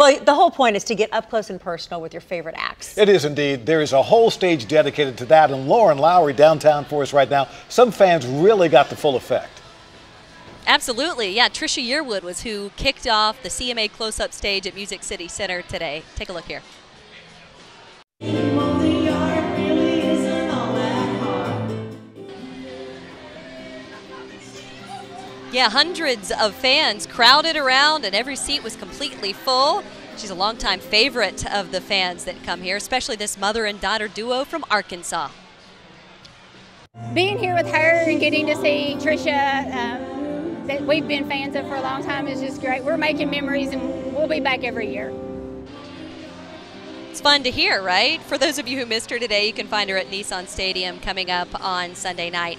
Well, the whole point is to get up close and personal with your favorite acts. It is indeed. There is a whole stage dedicated to that, and Lauren Lowry downtown for us right now. Some fans really got the full effect. Absolutely, yeah. Trisha Yearwood was who kicked off the CMA close-up stage at Music City Center today. Take a look here. Yeah, hundreds of fans crowded around, and every seat was completely full. She's a longtime favorite of the fans that come here, especially this mother and daughter duo from Arkansas. Being here with her and getting to see Trisha, um, that we've been fans of for a long time, is just great. We're making memories, and we'll be back every year. It's fun to hear, right? For those of you who missed her today, you can find her at Nissan Stadium coming up on Sunday night.